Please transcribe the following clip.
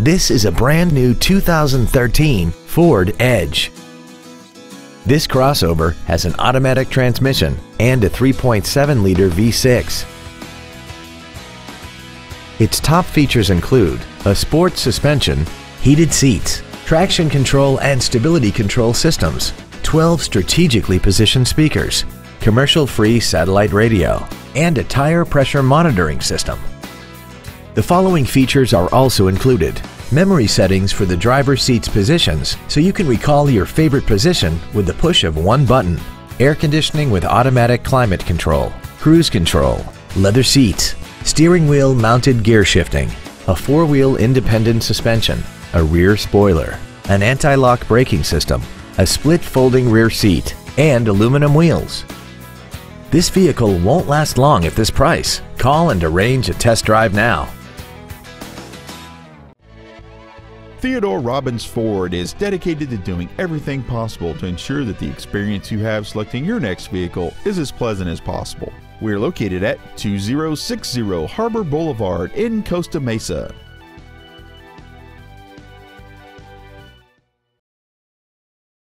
This is a brand new 2013 Ford Edge. This crossover has an automatic transmission and a 3.7-liter V6. Its top features include a sport suspension, heated seats, traction control and stability control systems, 12 strategically positioned speakers, commercial-free satellite radio, and a tire pressure monitoring system. The following features are also included. Memory settings for the driver's seat's positions so you can recall your favorite position with the push of one button. Air conditioning with automatic climate control, cruise control, leather seats, steering wheel mounted gear shifting, a four-wheel independent suspension, a rear spoiler, an anti-lock braking system, a split folding rear seat, and aluminum wheels. This vehicle won't last long at this price. Call and arrange a test drive now. Theodore Robins Ford is dedicated to doing everything possible to ensure that the experience you have selecting your next vehicle is as pleasant as possible. We are located at 2060 Harbor Boulevard in Costa Mesa.